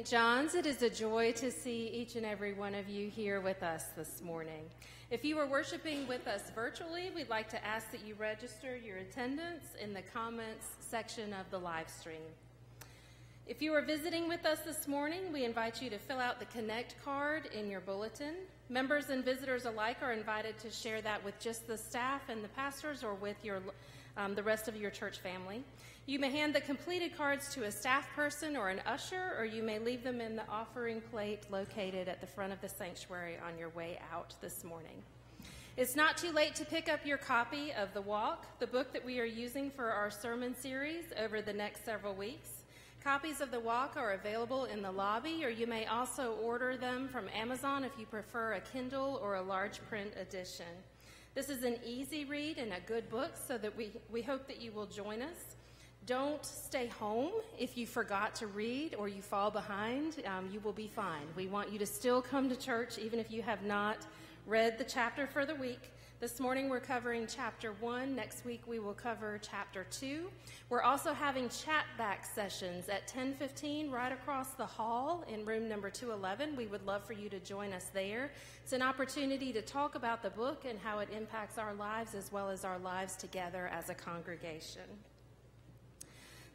St. John's, it is a joy to see each and every one of you here with us this morning. If you are worshiping with us virtually, we'd like to ask that you register your attendance in the comments section of the live stream. If you are visiting with us this morning, we invite you to fill out the Connect card in your bulletin. Members and visitors alike are invited to share that with just the staff and the pastors or with your, um, the rest of your church family. You may hand the completed cards to a staff person or an usher, or you may leave them in the offering plate located at the front of the sanctuary on your way out this morning. It's not too late to pick up your copy of The Walk, the book that we are using for our sermon series over the next several weeks. Copies of the walk are available in the lobby, or you may also order them from Amazon if you prefer a Kindle or a large print edition. This is an easy read and a good book, so that we, we hope that you will join us. Don't stay home if you forgot to read or you fall behind. Um, you will be fine. We want you to still come to church, even if you have not read the chapter for the week. This morning we're covering chapter one. Next week we will cover chapter two. We're also having chat back sessions at 10:15 right across the hall in room number 211. We would love for you to join us there. It's an opportunity to talk about the book and how it impacts our lives as well as our lives together as a congregation.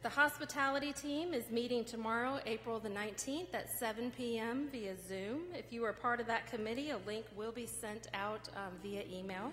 The hospitality team is meeting tomorrow, April the 19th at 7 p.m. via Zoom. If you are part of that committee, a link will be sent out um, via email.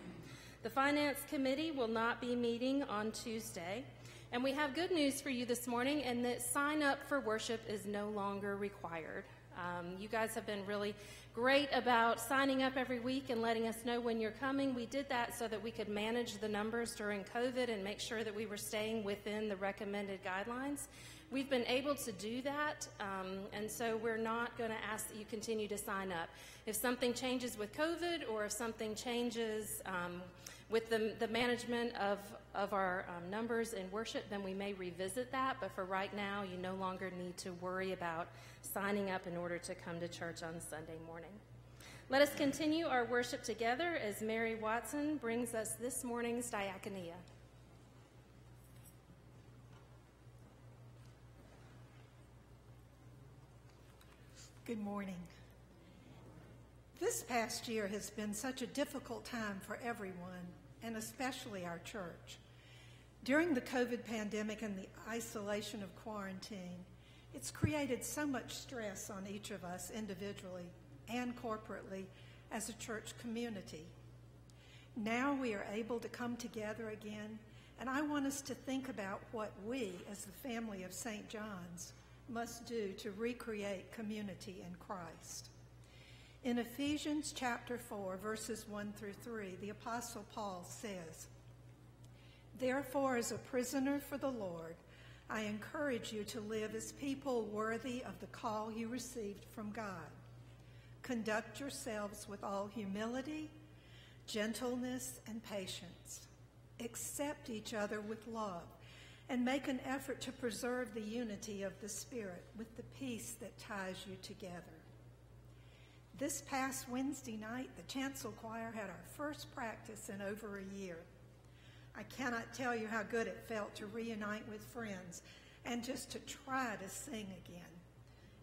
The finance committee will not be meeting on Tuesday. And we have good news for you this morning, and that sign up for worship is no longer required. Um, you guys have been really great about signing up every week and letting us know when you're coming. We did that so that we could manage the numbers during COVID and make sure that we were staying within the recommended guidelines. We've been able to do that, um, and so we're not going to ask that you continue to sign up. If something changes with COVID or if something changes um, with the, the management of, of our um, numbers in worship, then we may revisit that. But for right now, you no longer need to worry about signing up in order to come to church on Sunday morning. Let us continue our worship together as Mary Watson brings us this morning's diaconia. Good morning. This past year has been such a difficult time for everyone, and especially our church. During the COVID pandemic and the isolation of quarantine, it's created so much stress on each of us individually and corporately as a church community. Now we are able to come together again, and I want us to think about what we, as the family of St. John's, must do to recreate community in Christ. In Ephesians chapter 4, verses 1 through 3, the Apostle Paul says, Therefore, as a prisoner for the Lord, I encourage you to live as people worthy of the call you received from God. Conduct yourselves with all humility, gentleness, and patience. Accept each other with love, and make an effort to preserve the unity of the Spirit with the peace that ties you together. This past Wednesday night, the Chancel Choir had our first practice in over a year. I cannot tell you how good it felt to reunite with friends and just to try to sing again,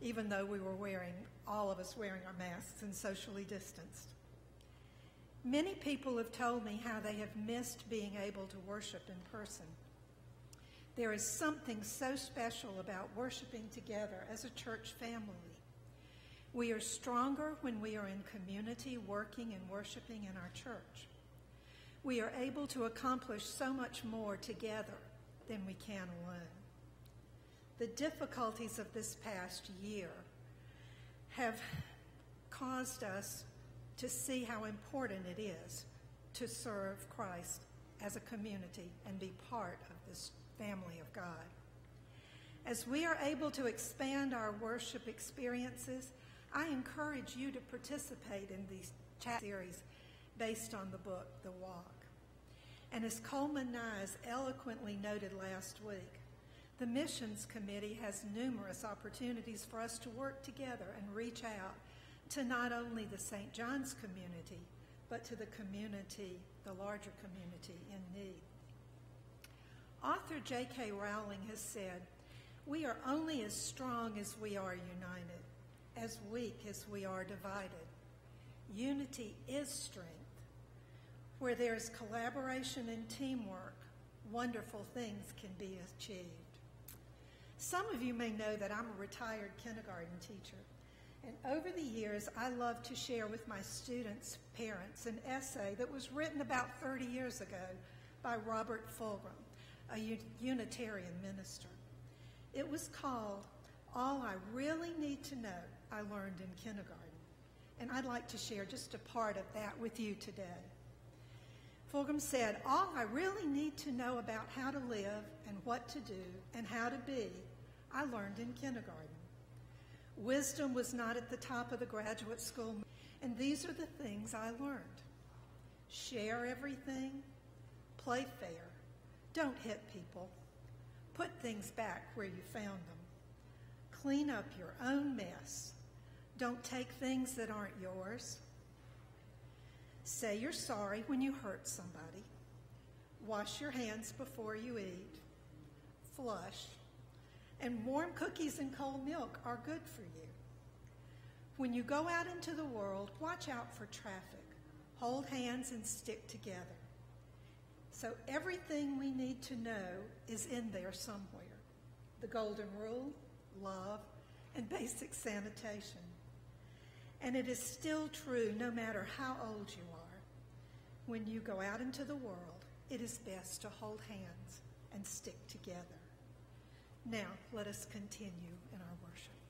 even though we were wearing, all of us wearing our masks and socially distanced. Many people have told me how they have missed being able to worship in person. There is something so special about worshiping together as a church family. We are stronger when we are in community, working and worshiping in our church we are able to accomplish so much more together than we can alone. The difficulties of this past year have caused us to see how important it is to serve Christ as a community and be part of this family of God. As we are able to expand our worship experiences, I encourage you to participate in these chat series based on the book, The Walk. And as Coleman Nyes eloquently noted last week, the Missions Committee has numerous opportunities for us to work together and reach out to not only the St. John's community, but to the community, the larger community in need. Author J.K. Rowling has said, We are only as strong as we are united. as weak as we are divided. Unity is strength. Where there is collaboration and teamwork, wonderful things can be achieved. Some of you may know that I'm a retired kindergarten teacher. And over the years, I love to share with my students' parents an essay that was written about 30 years ago by Robert Fulghum, a Unitarian minister. It was called All I Really Need to Know I Learned in Kindergarten. And I'd like to share just a part of that with you today. Fulghum said, All I really need to know about how to live and what to do and how to be, I learned in kindergarten. Wisdom was not at the top of the graduate school, and these are the things I learned share everything, play fair, don't hit people, put things back where you found them, clean up your own mess, don't take things that aren't yours. Say you're sorry when you hurt somebody. Wash your hands before you eat. Flush. And warm cookies and cold milk are good for you. When you go out into the world, watch out for traffic. Hold hands and stick together. So everything we need to know is in there somewhere. The golden rule, love, and basic sanitation. And it is still true no matter how old you. When you go out into the world, it is best to hold hands and stick together. Now, let us continue in our worship.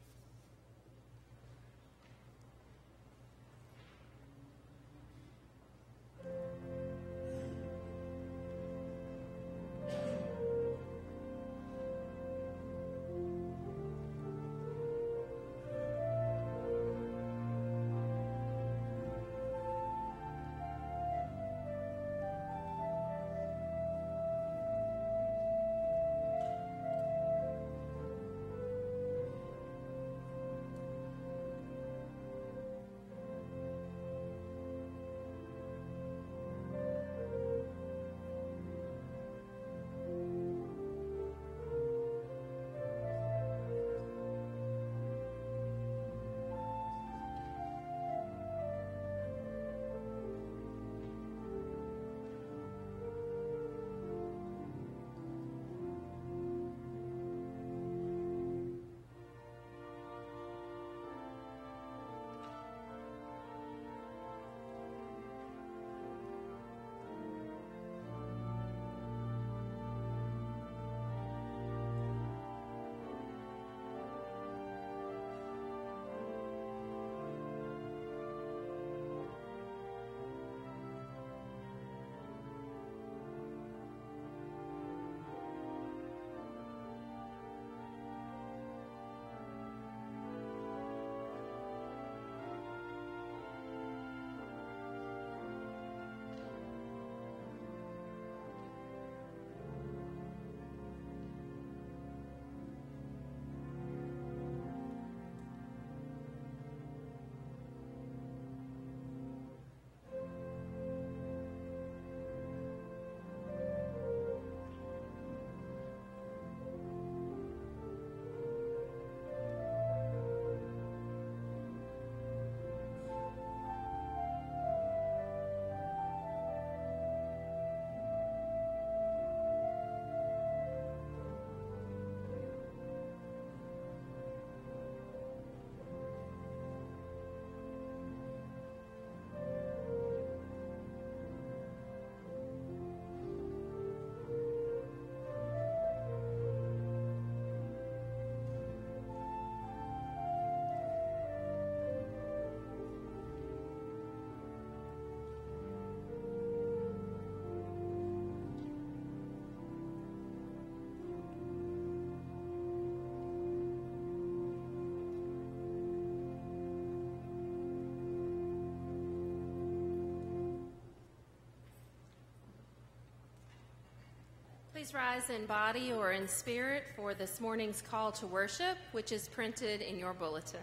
Please rise in body or in spirit for this morning's call to worship, which is printed in your bulletin.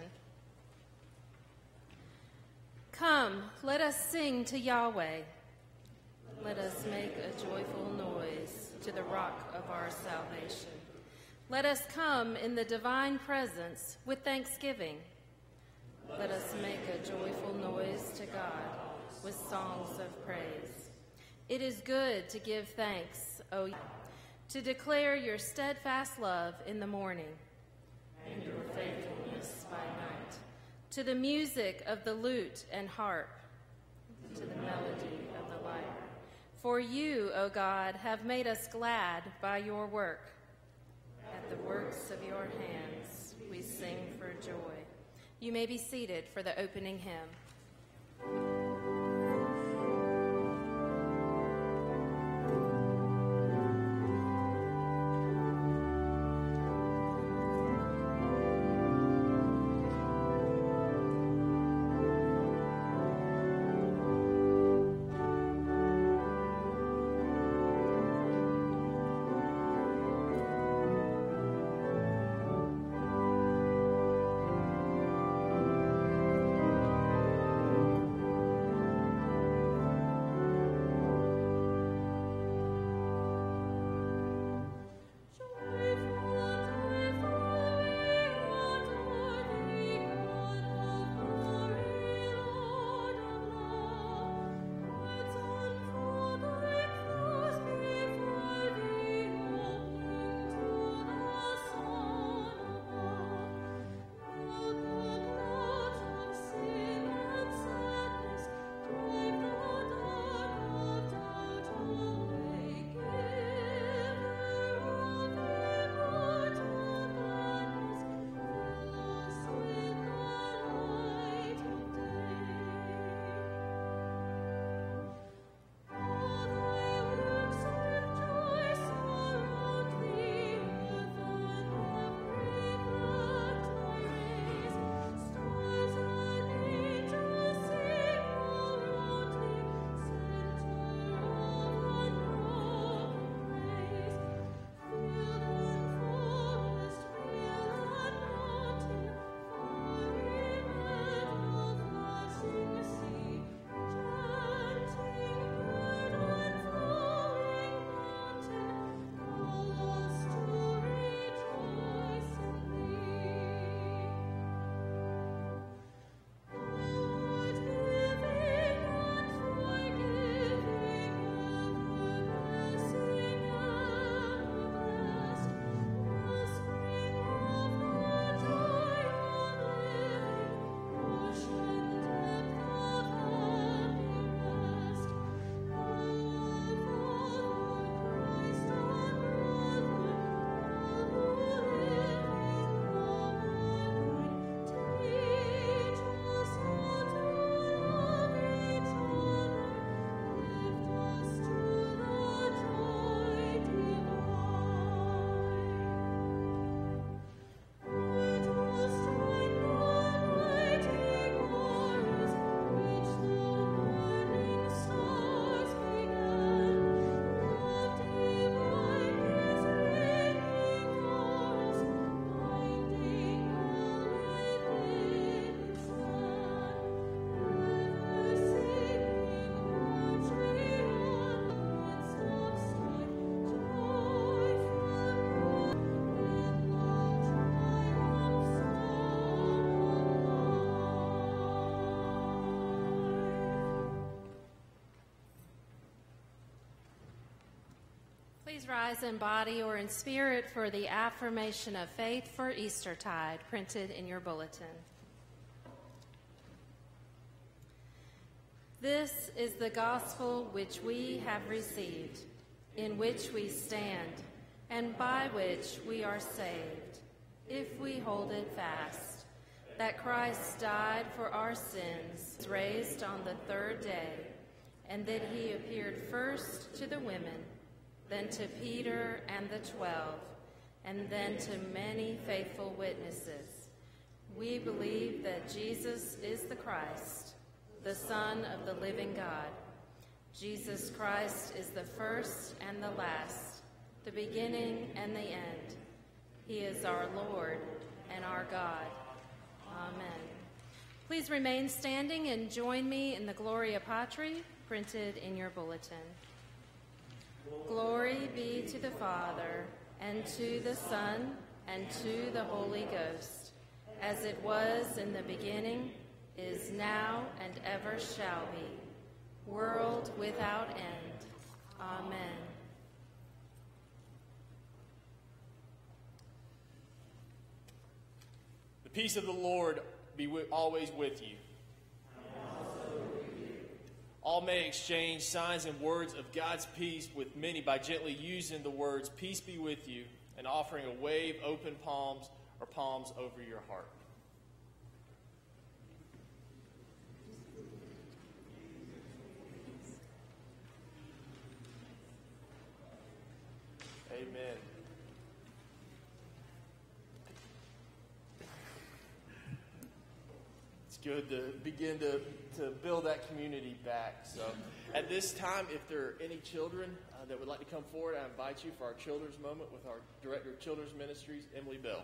Come, let us sing to Yahweh. Let us make a joyful noise to the rock of our salvation. Let us come in the divine presence with thanksgiving. Let us make a joyful noise to God with songs of praise. It is good to give thanks, O to declare your steadfast love in the morning and your faithfulness by night, to the music of the lute and harp, to the melody of the lyre. For you, O God, have made us glad by your work. At the works of your hands we sing for joy. You may be seated for the opening hymn. Rise in body or in spirit for the affirmation of faith for Eastertide, printed in your bulletin. This is the gospel which we have received, in which we stand, and by which we are saved, if we hold it fast, that Christ died for our sins, raised on the third day, and that he appeared first to the women then to Peter and the twelve, and then to many faithful witnesses. We believe that Jesus is the Christ, the Son of the living God. Jesus Christ is the first and the last, the beginning and the end. He is our Lord and our God. Amen. Please remain standing and join me in the Gloria Patri printed in your bulletin. Glory be to the Father, and to the Son, and to the Holy Ghost, as it was in the beginning, is now, and ever shall be, world without end. Amen. The peace of the Lord be always with you. All may exchange signs and words of God's peace with many by gently using the words, Peace be with you, and offering a wave, open palms, or palms over your heart. Amen. It's good to begin to, to build that community back. So, at this time, if there are any children uh, that would like to come forward, I invite you for our children's moment with our Director of Children's Ministries, Emily Bell.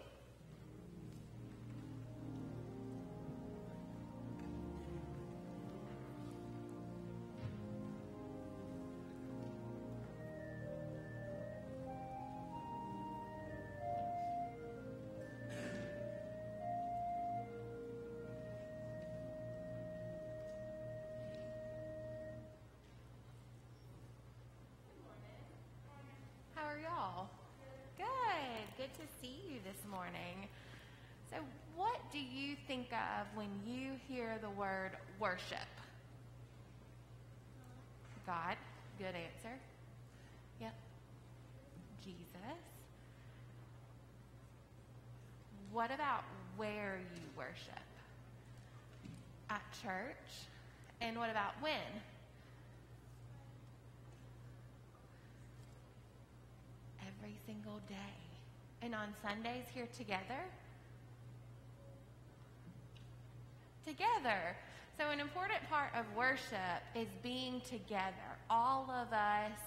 Think of when you hear the word worship? God. Good answer. Yep. Jesus. What about where you worship? At church. And what about when? Every single day. And on Sundays here together? together. So, an important part of worship is being together. All of us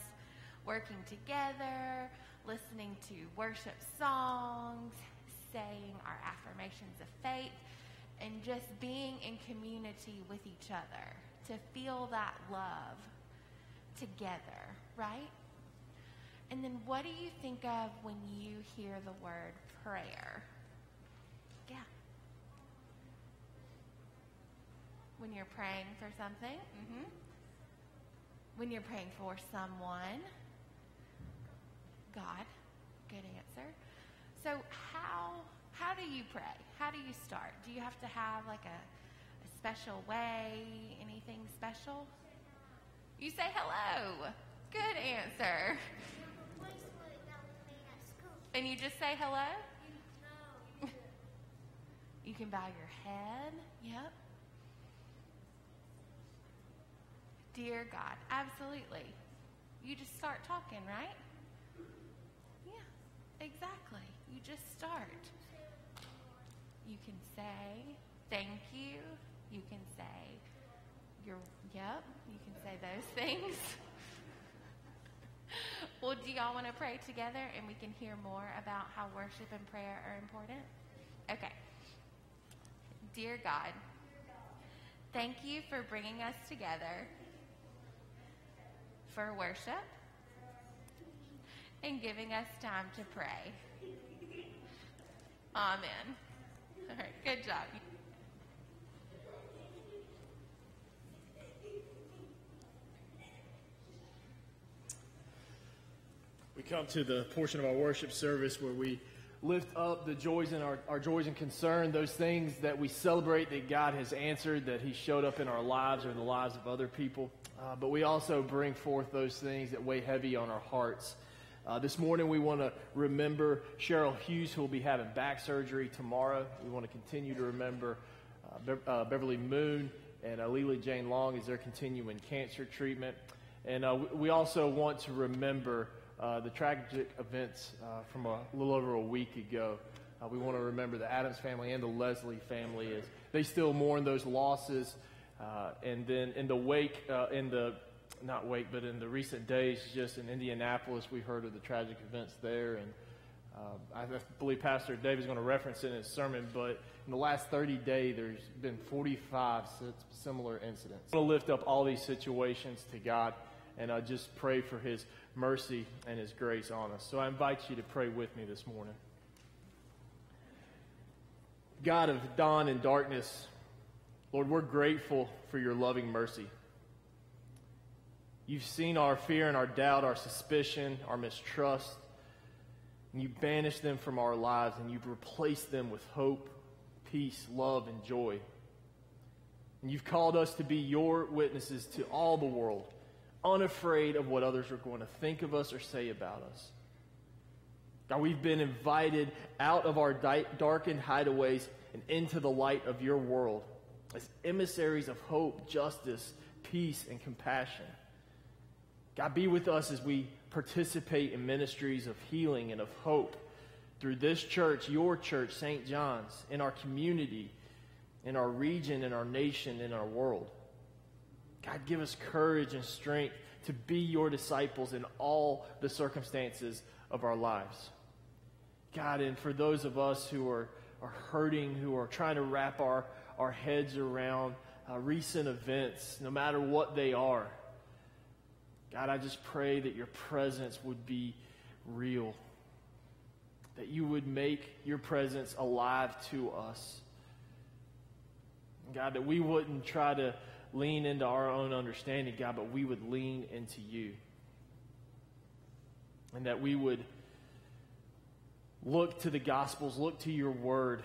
working together, listening to worship songs, saying our affirmations of faith, and just being in community with each other to feel that love together, right? And then what do you think of when you hear the word prayer? Yeah. When you're praying for something. Mm-hmm. When you're praying for someone. God, good answer. So how how do you pray? How do you start? Do you have to have like a, a special way? Anything special? You say hello. Good answer. And you just say hello? No. you can bow your head. Yep. Dear God. Absolutely. You just start talking, right? Yeah, exactly. You just start. You can say, thank you. You can say, you're, yep, you can say those things. well, do y'all want to pray together and we can hear more about how worship and prayer are important? Okay. Dear God, thank you for bringing us together for worship and giving us time to pray. Amen. All right, good job. We come to the portion of our worship service where we lift up the joys and our, our joys and concern, those things that we celebrate that God has answered, that He showed up in our lives or in the lives of other people. Uh, but we also bring forth those things that weigh heavy on our hearts. Uh, this morning, we want to remember Cheryl Hughes, who will be having back surgery tomorrow. We want to continue to remember uh, Be- uh, Beverly Moon and uh, Lily Jane Long as they're continuing cancer treatment. And uh, we also want to remember uh, the tragic events from a little over a week ago. we want to remember the Adams family and the Leslie family as they still mourn those losses. Uh, and then in the wake, uh, in the not wake, but in the recent days, just in Indianapolis, we heard of the tragic events there. And uh, I believe Pastor Dave is going to reference it in his sermon, but in the last 30 days, there's been 45 similar incidents. I want to lift up all these situations to God and I just pray for his mercy and his grace on us. So I invite you to pray with me this morning. God of dawn and darkness, Lord, we're grateful for your loving mercy. You've seen our fear and our doubt, our suspicion, our mistrust. And you banish them from our lives and you've replaced them with hope, peace, love, and joy. And you've called us to be your witnesses to all the world, unafraid of what others are going to think of us or say about us. God, we've been invited out of our darkened hideaways and into the light of your world as emissaries of hope, justice, peace, and compassion. God, be with us as we participate in ministries of healing and of hope through this church, your church, St. John's, in our community, in our region, in our nation, in our world. God, give us courage and strength to be your disciples in all the circumstances of our lives. God, and for those of us who are, are hurting, who are trying to wrap our, our heads around uh, recent events, no matter what they are, God, I just pray that your presence would be real, that you would make your presence alive to us. God, that we wouldn't try to lean into our own understanding, God, but we would lean into you. And that we would look to the Gospels, look to your word.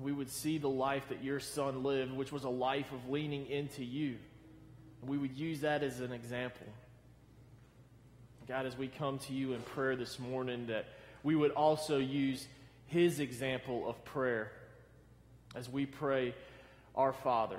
We would see the life that your son lived, which was a life of leaning into you. And We would use that as an example. God, as we come to you in prayer this morning, that we would also use his example of prayer as we pray, Our Father,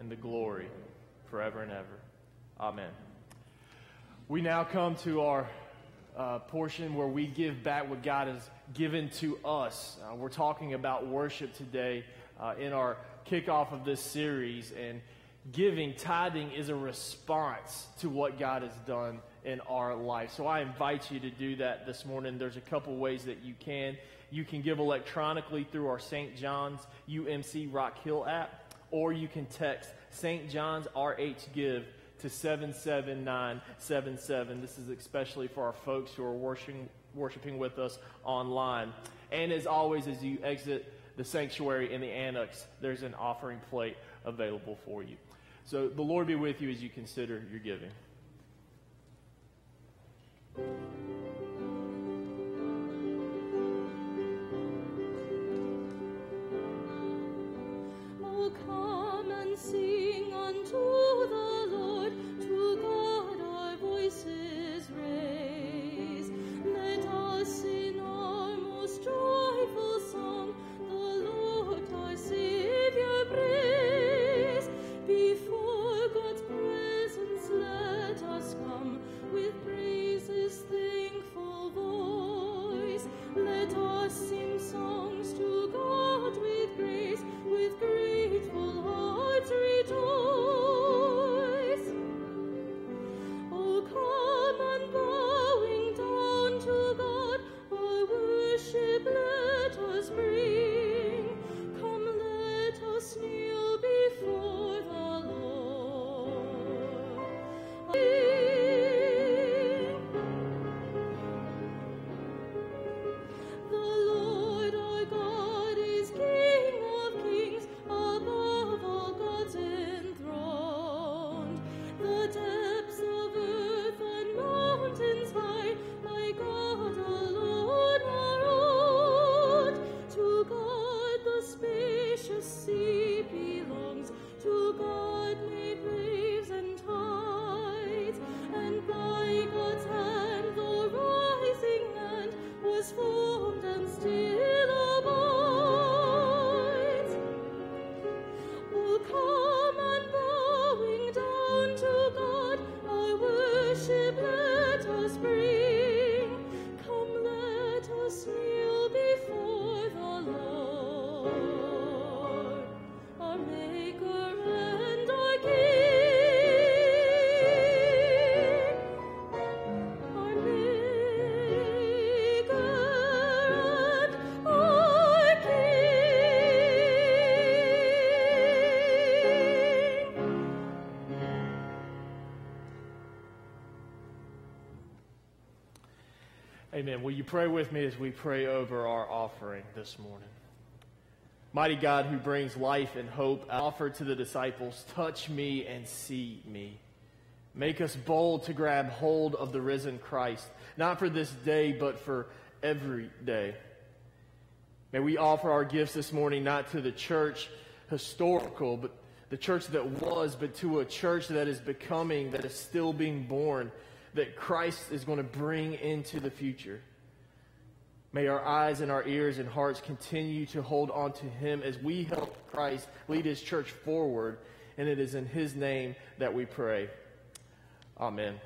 and the glory, forever and ever. Amen. We now come to our uh, portion where we give back what God has given to us. Uh, we're talking about worship today uh, in our kickoff of this series. And giving, tithing is a response to what God has done in our life. So I invite you to do that this morning. There's a couple ways that you can. You can give electronically through our St. John's UMC Rock Hill app, or you can text St. John's RH Give to 77977. This is especially for our folks who are worshiping, worshiping with us online. And as always, as you exit the sanctuary in the annex, there's an offering plate available for you. So the Lord be with you as you consider your giving. You pray with me as we pray over our offering this morning? Mighty God who brings life and hope, I offer to the disciples, touch me and see me. Make us bold to grab hold of the risen Christ, not for this day, but for every day. May we offer our gifts this morning not to the church historical, but the church that was, but to a church that is becoming, that is still being born, that Christ is going to bring into the future. May our eyes and our ears and hearts continue to hold on to Him as we help Christ lead His church forward. And it is in His name that we pray. Amen.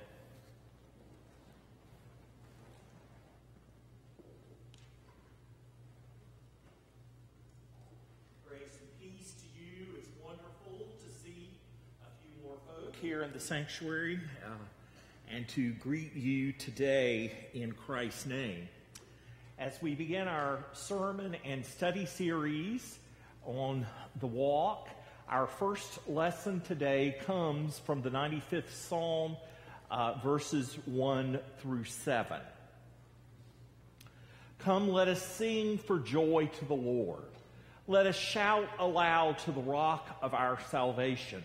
Grace and peace to you. It's wonderful to see a few more folk here in the sanctuary uh, and to greet you today in Christ's name. As we begin our sermon and study series on the walk, our first lesson today comes from the 95th Psalm, uh, verses 1 through 7. Come, let us sing for joy to the Lord. Let us shout aloud to the rock of our salvation.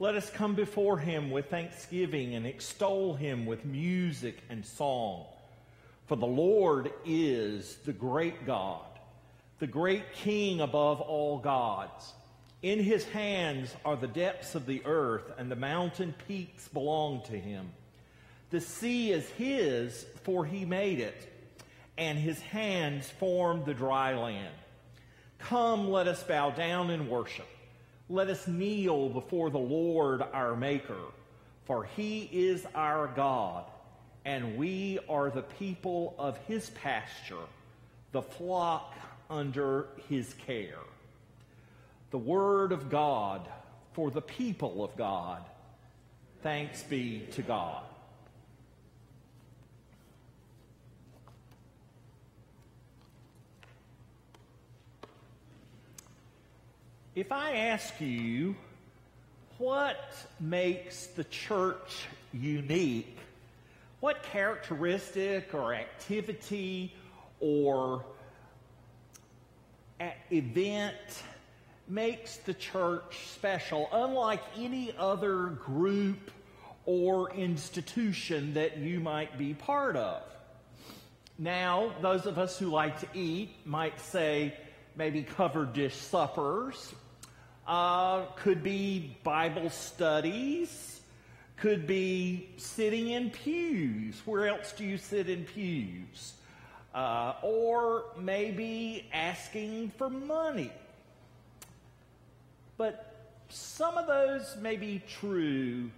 Let us come before him with thanksgiving and extol him with music and song. For the Lord is the great God, the great King above all gods. In his hands are the depths of the earth, and the mountain peaks belong to him. The sea is his, for he made it, and his hands formed the dry land. Come, let us bow down and worship. Let us kneel before the Lord our Maker, for he is our God, and we are the people of his pasture, the flock under his care. The word of God for the people of God. Thanks be to God. If I ask you what makes the church unique, what characteristic or activity or event makes the church special, unlike any other group or institution that you might be part of? Now, those of us who like to eat might say maybe covered dish suppers, uh, could be Bible studies, could be sitting in pews. Where else do you sit in pews? Uh, or maybe asking for money. But some of those may be true,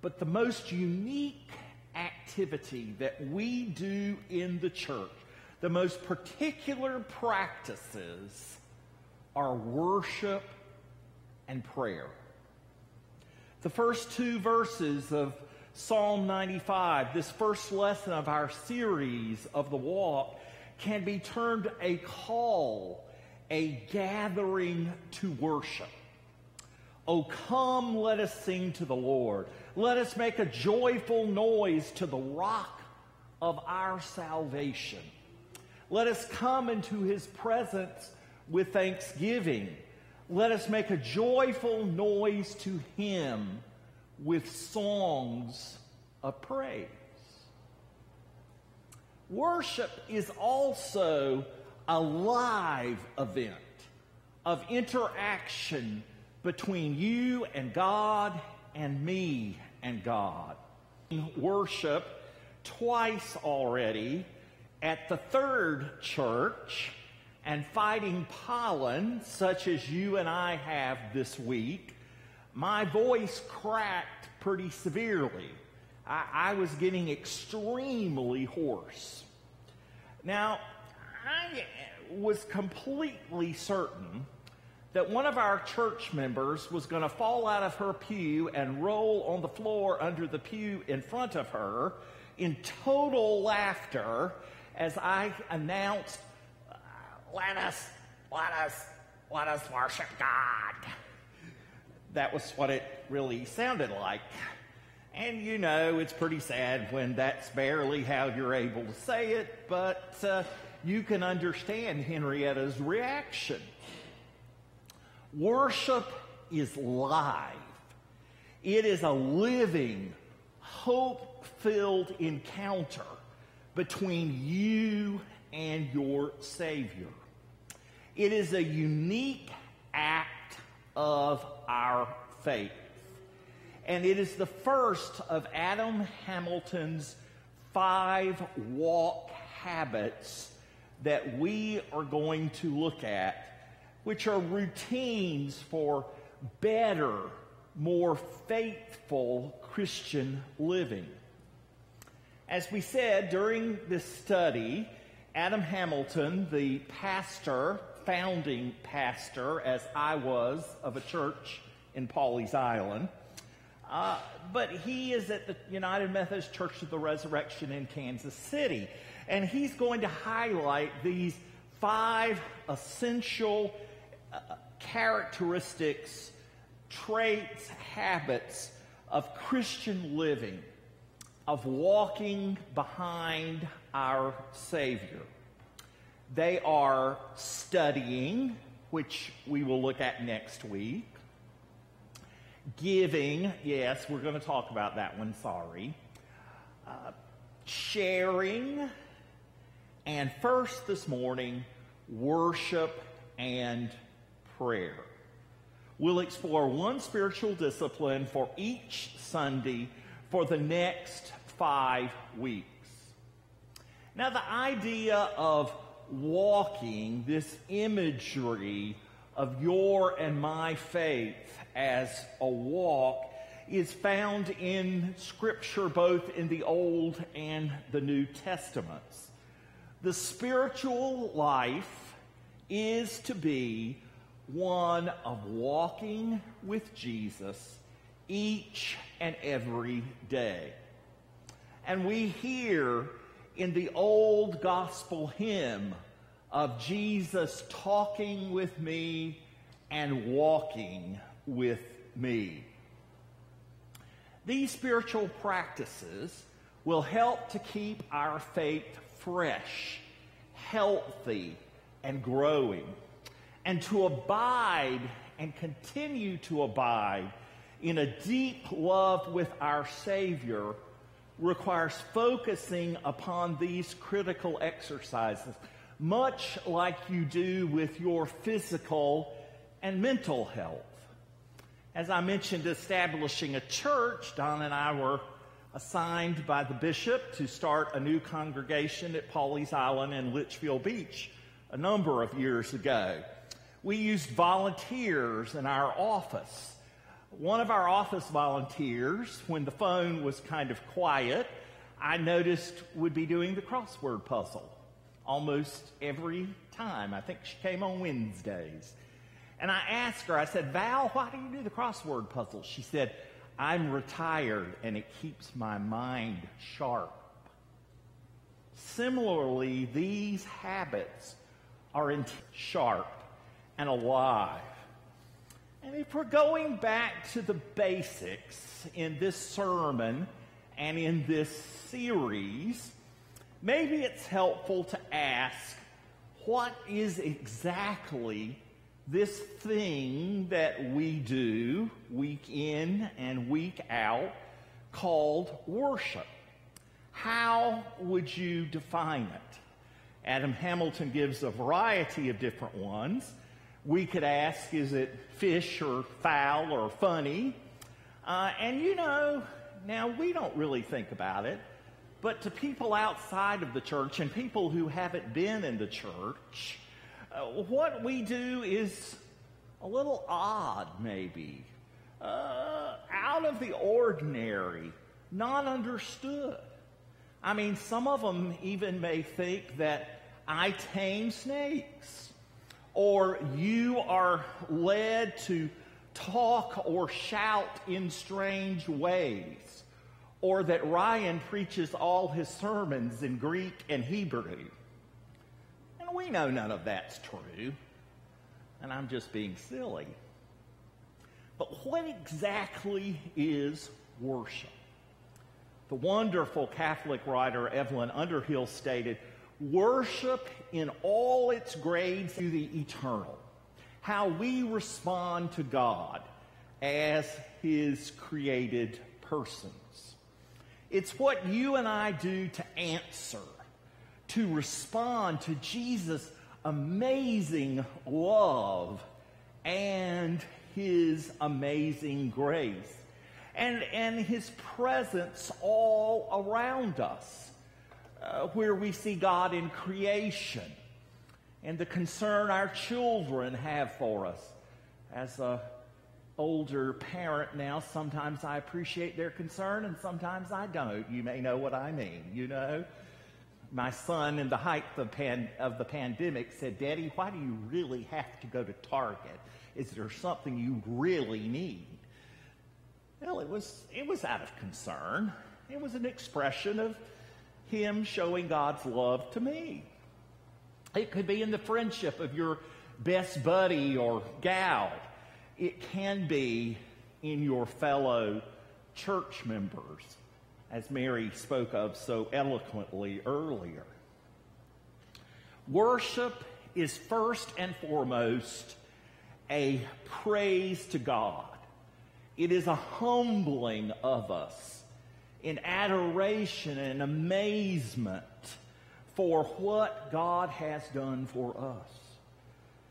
but the most unique activity that we do in the church, the most particular practices, are worship and prayer. The first two verses of Psalm 95, this first lesson of our series of the walk, can be termed a call, a gathering to worship. Oh, come, let us sing to the Lord. Let us make a joyful noise to the rock of our salvation. Let us come into his presence with thanksgiving. Let us make a joyful noise to him with songs of praise. Worship is also a live event of interaction between you and God and me and God. Worship twice already at the third church and fighting pollen, such as you and I have this week, my voice cracked pretty severely. I, I was getting extremely hoarse. Now, I was completely certain that one of our church members was going to fall out of her pew and roll on the floor under the pew in front of her in total laughter as I announced, Let us, let us, let us worship God. That was what it really sounded like. And you know, it's pretty sad when that's barely how you're able to say it, but uh, you can understand Henrietta's reaction. Worship is live, it is a living, hope filled encounter between you and your Savior. It is a unique act of our faith. And it is the first of Adam Hamilton's five walk habits that we are going to look at, which are routines for better, more faithful Christian living. As we said during this study, Adam Hamilton, the pastor, founding pastor, as I was, of a church in Pawleys Island, uh, but he is at the United Methodist Church of the Resurrection in Kansas City. And he's going to highlight these five essential uh, characteristics, traits, habits of Christian living, of walking behind our Savior. They are studying, which we will look at next week Giving, yes, we're going to talk about that one, sorry. Uh, sharing. And first this morning, worship and prayer. We'll explore one spiritual discipline for each Sunday for the next five weeks. Now, the idea of walking, this imagery of your and my faith as a walk is found in Scripture both in the Old and the New Testaments. The spiritual life is to be one of walking with Jesus each and every day. And we hear in the old gospel hymn of Jesus talking with me and walking with me. These spiritual practices will help to keep our faith fresh, healthy, and growing, and to abide and continue to abide in a deep love with our Savior requires focusing upon these critical exercises, much like you do with your physical and mental health. As I mentioned, establishing a church, Don and I were assigned by the bishop to start a new congregation at Pawleys Island in Litchfield Beach a number of years ago. We used volunteers in our office. One of our office volunteers, when the phone was kind of quiet, I noticed would be doing the crossword puzzle almost every time. I think she came on Wednesdays. And I asked her, I said, Val, why do you do the crossword puzzle? She said, I'm retired and it keeps my mind sharp. Similarly, these habits are in sharp and alive. And if we're going back to the basics in this sermon and in this series, maybe it's helpful to ask what is exactly this thing that we do week in and week out called worship. How would you define it? Adam Hamilton gives a variety of different ones. We could ask, is it fish or fowl or funny? Uh, and you know, now we don't really think about it, but to people outside of the church and people who haven't been in the church, uh, what we do is a little odd, maybe, uh, out of the ordinary, not understood. I mean, some of them even may think that I tame snakes, or you are led to talk or shout in strange ways, or that Ryan preaches all his sermons in Greek and Hebrew. And we know none of that's true. And I'm just being silly. But what exactly is worship? The wonderful Catholic writer Evelyn Underhill stated, Worship in all its grades through the eternal. How we respond to God as His created persons. It's what you and I do to answer, to respond to Jesus' amazing love and His amazing grace and, and His presence all around us, uh, where we see God in creation and the concern our children have for us. As a older parent now, sometimes I appreciate their concern and sometimes I don't. You may know what I mean, you know? My son, in the height of, pan, of the pandemic, said, Daddy, why do you really have to go to Target? Is there something you really need? Well, it was, it was out of concern. It was an expression of him showing God's love to me. It could be in the friendship of your best buddy or gal. It can be in your fellow church members, as Mary spoke of so eloquently earlier. Worship is first and foremost a praise to God. It is a humbling of us in adoration and amazement for what God has done for us.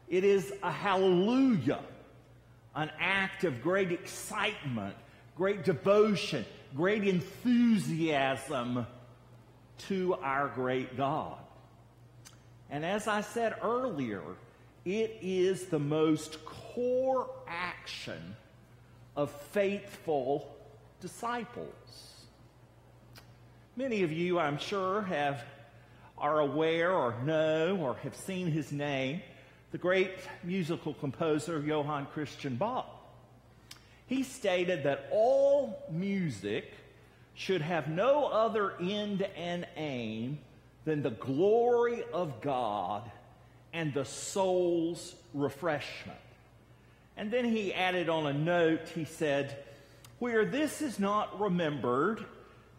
It is a hallelujah, an act of great excitement, great devotion, great enthusiasm to our great God. And as I said earlier, it is the most core action of faithful disciples. Many of you, I'm sure, have are aware or know or have seen his name, the great musical composer Johann Christian Bach. He stated that all music should have no other end and aim than the glory of God and the soul's refreshment. And then he added on a note, he said, Where this is not remembered,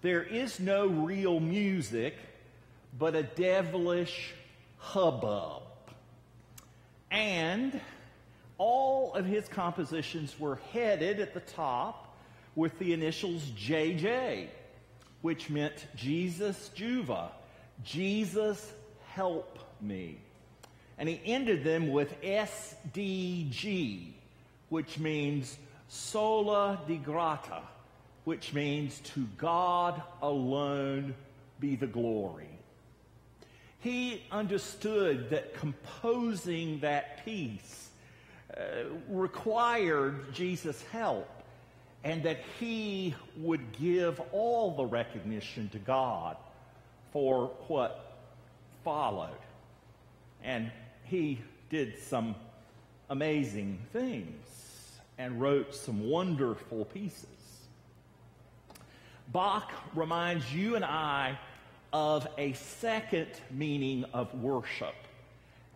there is no real music, but a devilish hubbub. And all of his compositions were headed at the top with the initials JJ, which meant Jesus Juva, Jesus help me. And he ended them with SDG, which means sola de grata, which means to God alone be the glory. He understood that composing that piece uh, required Jesus' help and that he would give all the recognition to God for what followed. And he did some amazing things and wrote some wonderful pieces. Bach reminds you and I of a second meaning of worship.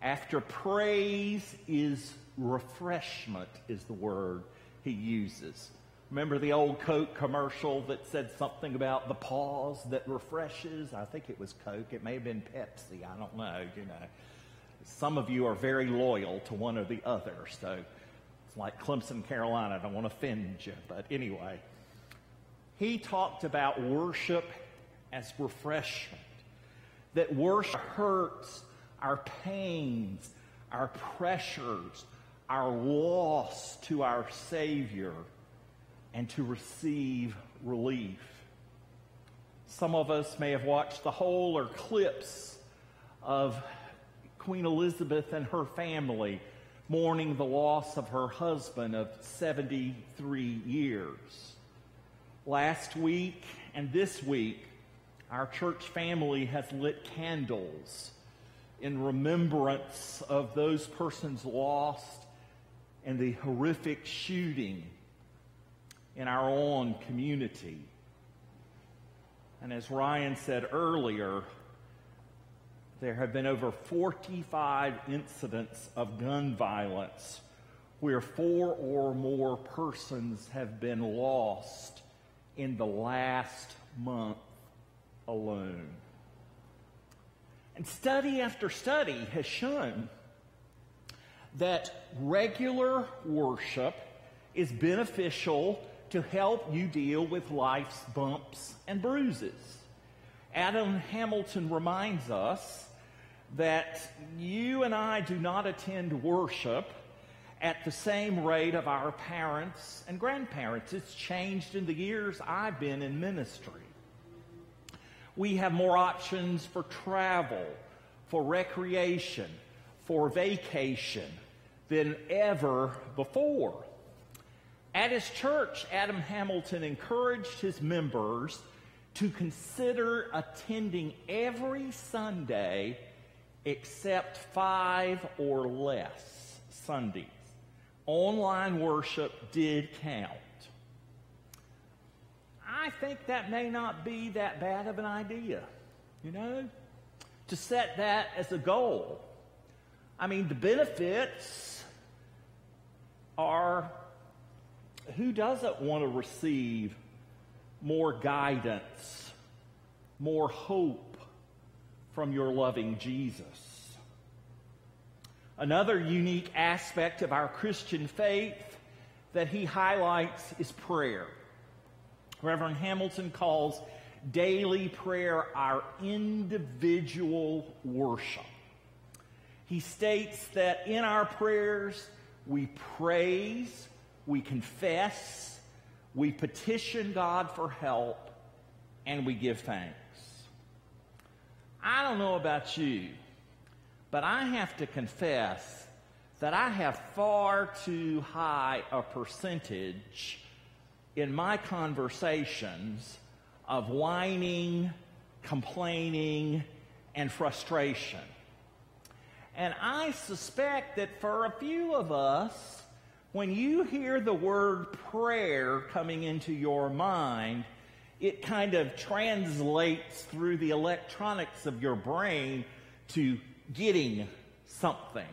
After praise is refreshment, is the word he uses. Remember the old Coke commercial that said something about the pause that refreshes? I think it was Coke. It may have been Pepsi. I don't know, you know. Some of you are very loyal to one or the other, so it's like Clemson, Carolina. I don't want to offend you, but anyway. He talked about worship as refreshment, that worship hurts our pains, our pressures, our loss to our Savior, and to receive relief. Some of us may have watched the whole or clips of Queen Elizabeth and her family mourning the loss of her husband of 73 years. Last week and this week, our church family has lit candles in remembrance of those persons lost in the horrific shooting in our own community. And as Ryan said earlier, there have been over 45 incidents of gun violence where four or more persons have been lost in the last month alone. And study after study has shown that regular worship is beneficial to help you deal with life's bumps and bruises. Adam Hamilton reminds us that you and I do not attend worship at the same rate of our parents and grandparents. It's changed in the years I've been in ministry. We have more options for travel, for recreation, for vacation than ever before. At his church, Adam Hamilton encouraged his members to consider attending every Sunday except five or less Sundays. Online worship did count. I think that may not be that bad of an idea, you know, to set that as a goal. I mean, the benefits are who doesn't want to receive more guidance, more hope from your loving Jesus? Another unique aspect of our Christian faith that he highlights is prayer. Reverend Hamilton calls daily prayer our individual worship. He states that in our prayers, we praise, we confess, we petition God for help, and we give thanks. I don't know about you, but I have to confess that I have far too high a percentage in my conversations of whining, complaining, and frustration. And I suspect that for a few of us, when you hear the word prayer coming into your mind, it kind of translates through the electronics of your brain to getting something.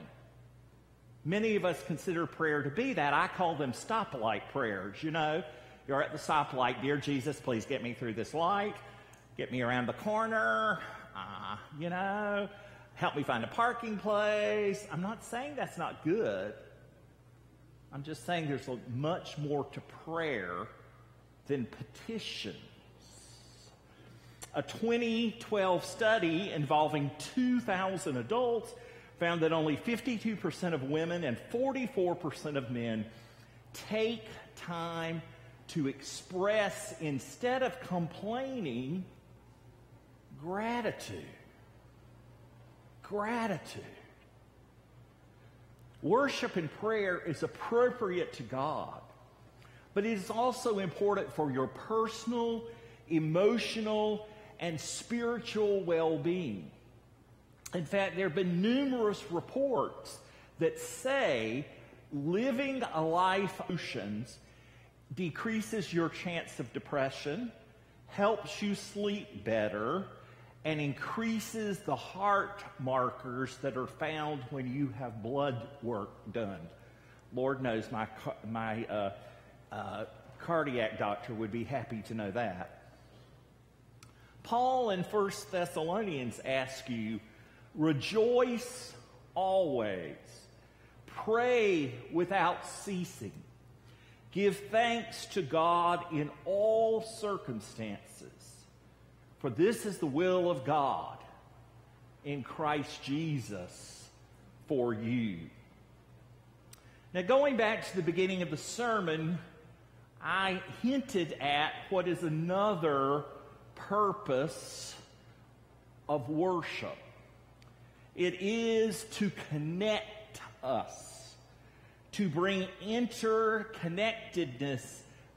Many of us consider prayer to be that. I call them stoplight prayers. You know, you're at the stoplight, dear Jesus, please get me through this light, get me around the corner, uh, you know, help me find a parking place. I'm not saying that's not good. I'm just saying there's much more to prayer than petitions. A 2012 study involving 2,000 adults found that only 52% of women and 44% of men take time to express, instead of complaining, gratitude. Gratitude. Worship and prayer is appropriate to God, but it is also important for your personal, emotional, and spiritual well being. In fact, there have been numerous reports that say living a life emotions decreases your chance of depression, helps you sleep better, and increases the heart markers that are found when you have blood work done. Lord knows my, my uh, uh, cardiac doctor would be happy to know that. Paul in 1 Thessalonians asks you, rejoice always, pray without ceasing, give thanks to God in all circumstances for this is the will of God in Christ Jesus for you. Now, going back to the beginning of the sermon, I hinted at what is another purpose of worship it is to connect us, to bring interconnectedness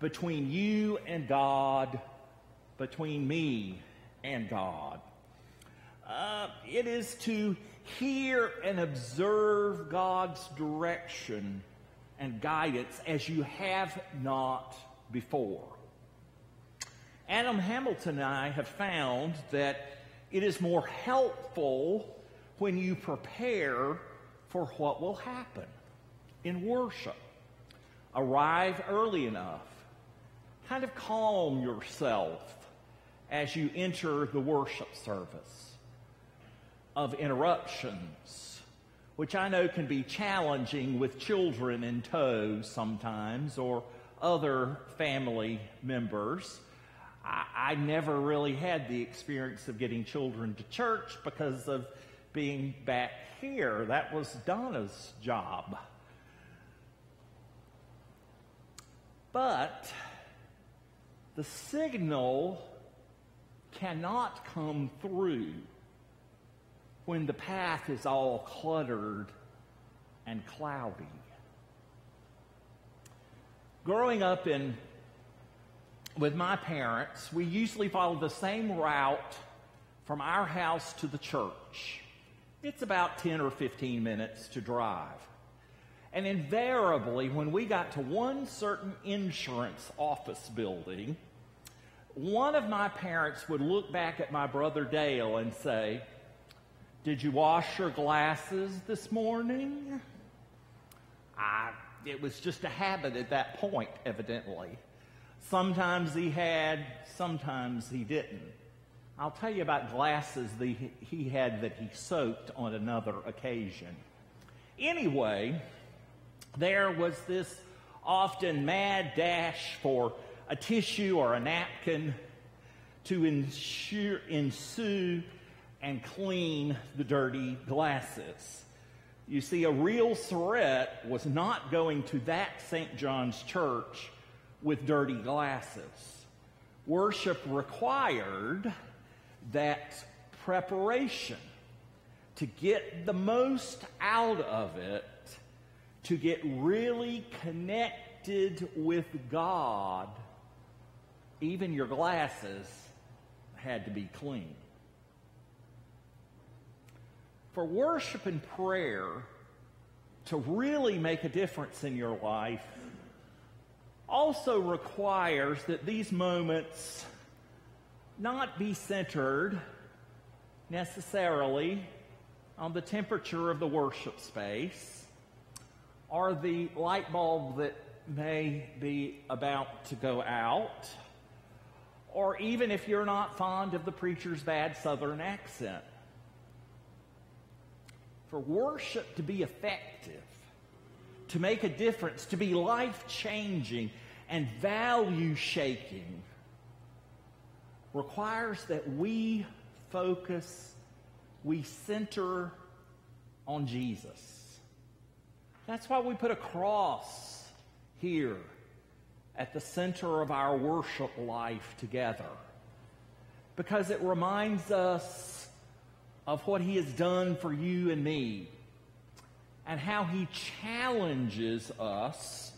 between you and God, between me and God. Uh, it is to hear and observe God's direction and guidance as you have not before. Adam Hamilton and I have found that it is more helpful when you prepare for what will happen in worship. Arrive early enough. kind of calm yourself as you enter the worship service of interruptions, which I know can be challenging with children in tow sometimes or other family members. I, I, never really had the experience of getting children to church because of being back here. That was Donna's job. But the signal cannot come through when the path is all cluttered and cloudy. Growing up in with my parents, we usually follow the same route from our house to the church. It's about 10 or 15 minutes to drive. And invariably, when we got to one certain insurance office building, one of my parents would look back at my brother Dale and say, Did you wash your glasses this morning? I, it was just a habit at that point, evidently. Sometimes he had, sometimes he didn't. I'll tell you about glasses that he had that he soaked on another occasion. Anyway, there was this often mad dash for a tissue or a napkin to ensure, ensue and clean the dirty glasses. You see, a real threat was not going to that St. John's church with dirty glasses. Worship required that preparation to get the most out of it, to get really connected with God, even your glasses had to be clean. For worship and prayer to really make a difference in your life also requires that these moments not be centered necessarily on the temperature of the worship space or the light bulb that may be about to go out, or even if you're not fond of the preacher's bad southern accent. For worship to be effective, to make a difference, to be life changing and value shaking, requires that we focus, we center on Jesus. That's why we put a cross here at the center of our worship life together. Because it reminds us of what He has done for you and me and how He challenges us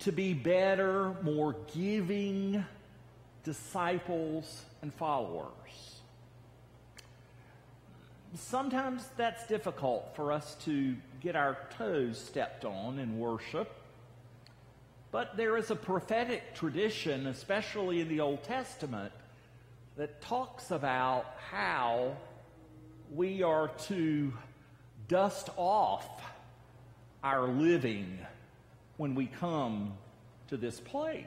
to be better, more giving, disciples and followers. Sometimes that's difficult for us to get our toes stepped on in worship. But there is a prophetic tradition, especially in the Old Testament, that talks about how we are to dust off our living when we come to this place.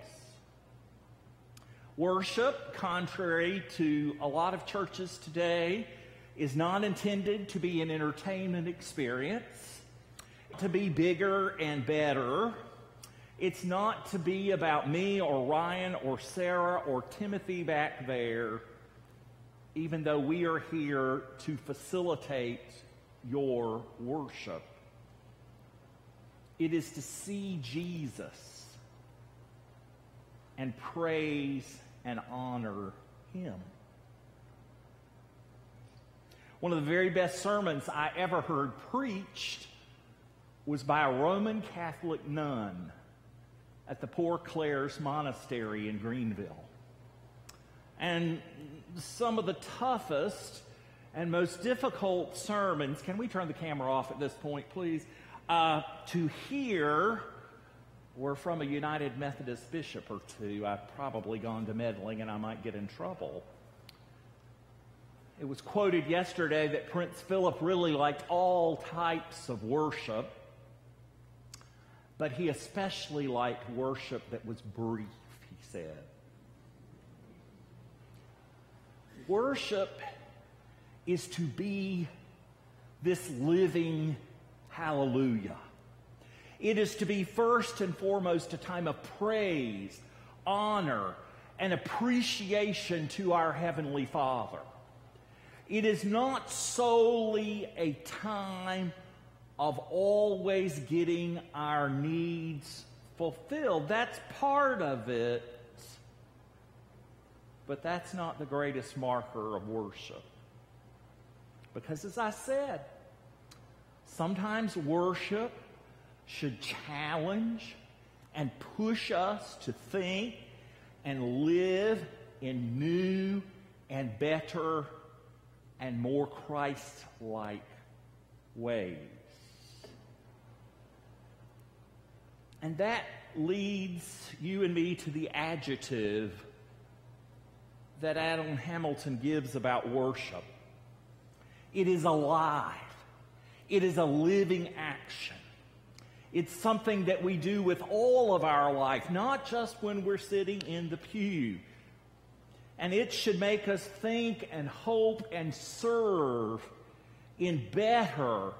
Worship, contrary to a lot of churches today, is not intended to be an entertainment experience, to be bigger and better. It's not to be about me or Ryan or Sarah or Timothy back there, even though we are here to facilitate your worship. It is to see Jesus and praise and honor him. One of the very best sermons I ever heard preached was by a Roman Catholic nun at the Poor Clares Monastery in Greenville. And some of the toughest and most difficult sermons, can we turn the camera off at this point, please? Uh, to hear were from a United Methodist bishop or two. I've probably gone to meddling and I might get in trouble. It was quoted yesterday that Prince Philip really liked all types of worship, but he especially liked worship that was brief, he said. Worship is to be this living hallelujah. It is to be first and foremost a time of praise, honor, and appreciation to our Heavenly Father. It is not solely a time of always getting our needs fulfilled. That's part of it, but that's not the greatest marker of worship. Because as I said, sometimes worship should challenge and push us to think and live in new and better and more Christ like ways. And that leads you and me to the adjective that Adam Hamilton gives about worship. It is alive. It is a living action. It's something that we do with all of our life, not just when we're sitting in the pew. And it should make us think and hope and serve in better,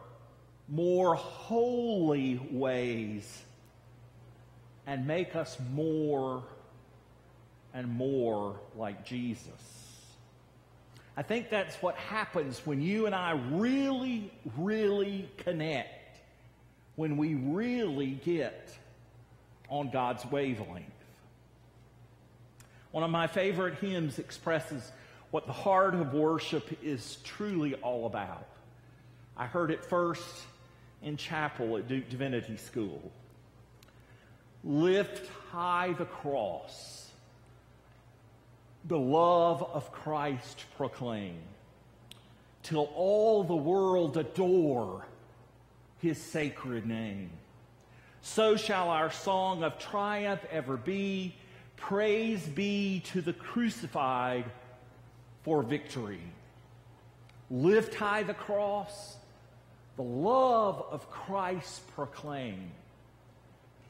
more holy ways and make us more and more like Jesus. I think that's what happens when you and I really, really connect, when we really get on God's wavelength. One of my favorite hymns expresses what the heart of worship is truly all about. I heard it first in chapel at Duke Divinity School. Lift high the cross the love of Christ proclaim, till all the world adore his sacred name. So shall our song of triumph ever be. Praise be to the crucified for victory. Lift high the cross, the love of Christ proclaim,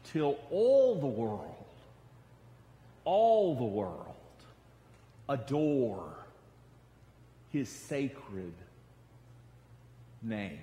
till all the world, all the world, adore his sacred name.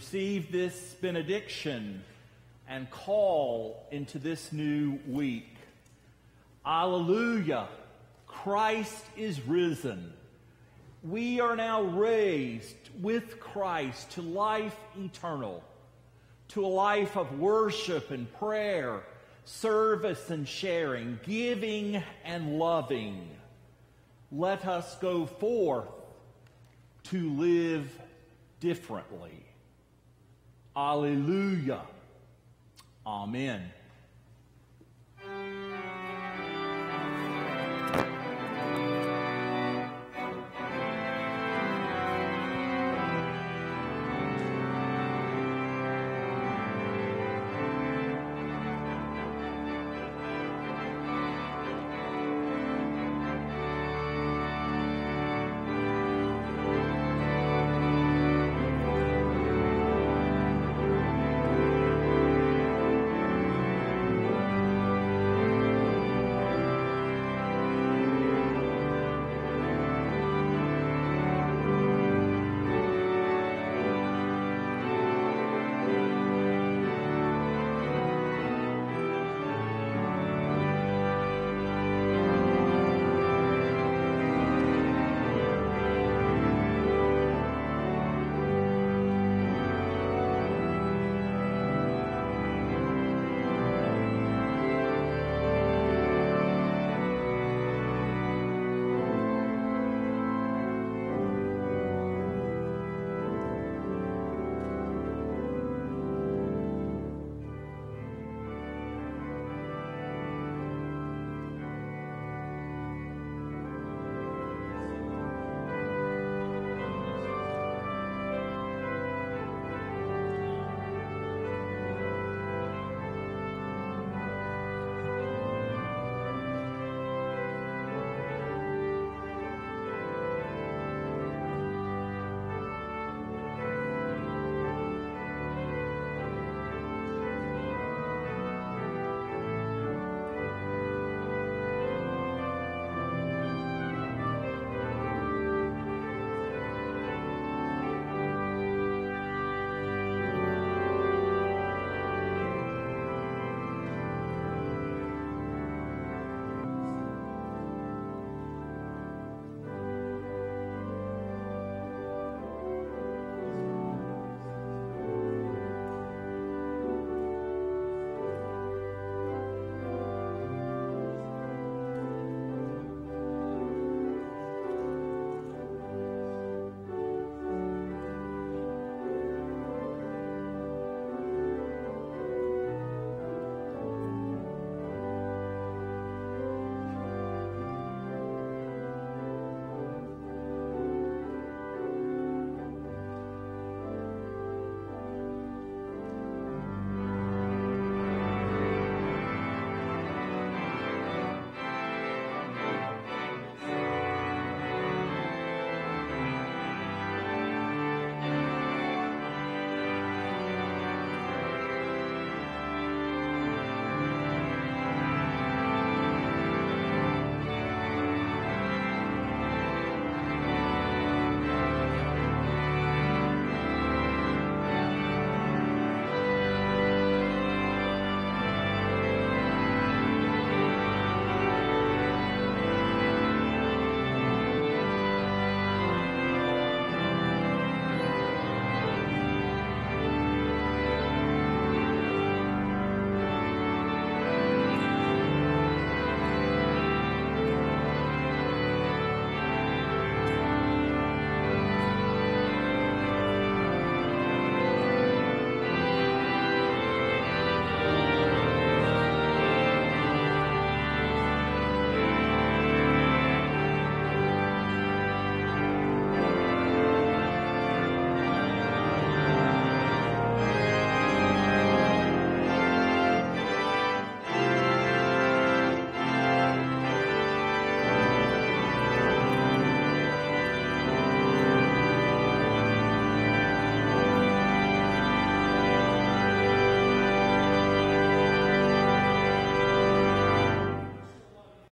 Receive this benediction and call into this new week. Alleluia! Christ is risen. We are now raised with Christ to life eternal, to a life of worship and prayer, service and sharing, giving and loving. Let us go forth to live differently. Alleluia. Amen.